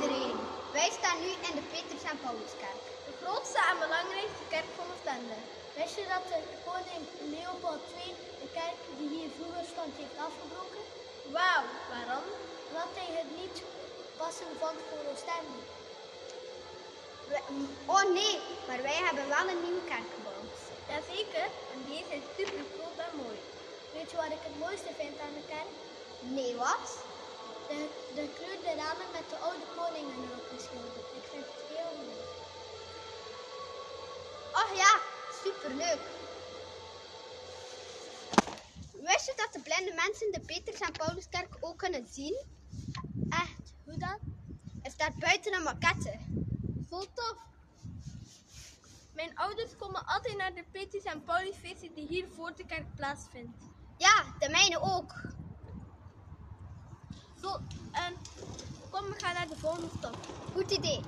iedereen. Wij staan nu in de Petrus en Pauluskerk. De grootste en belangrijkste kerk van Oostende. Wist je dat de koning Leopold II de kerk die hier vroeger stond heeft afgebroken? Wauw, waarom? Omdat hij het niet passend vond voor Oostende. We- oh nee, maar wij hebben wel een nieuwe kerk gebouwd. Jazeker, en deze is super groot en mooi. Weet je wat ik het mooiste vind aan de kerk? Nee, wat? De, de gekleurde ramen met de oude koningen erop geschilderd. Ik vind het heel mooi. Oh ja, superleuk. Wist je dat de blinde mensen de Petrus en Pauluskerk ook kunnen zien? Echt, hoe dan? Er staat buiten een maquette. Zo tof. Mijn ouders komen altijd naar de Petrus en Paulusfeesten die hier voor de kerk plaatsvindt. Ja, de mijne ook. Zo, en kom, we gaan naar de volgende stap. Goed idee.